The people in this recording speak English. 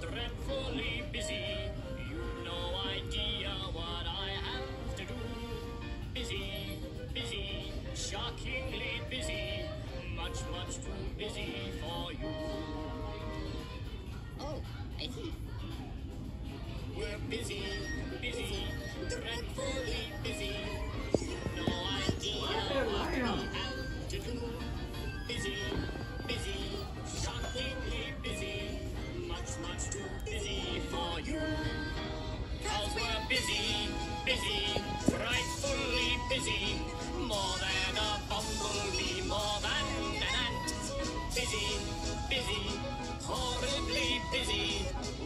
dreadfully busy. You've no idea what I have to do. Busy, busy, shockingly busy. Much, much too busy for you. Oh, I see. We're busy, busy, dreadfully busy. You've no idea what we have to do. Busy, busy, busy, busy, frightfully busy. More than a bumblebee, more than an ant. Busy, busy, horribly busy.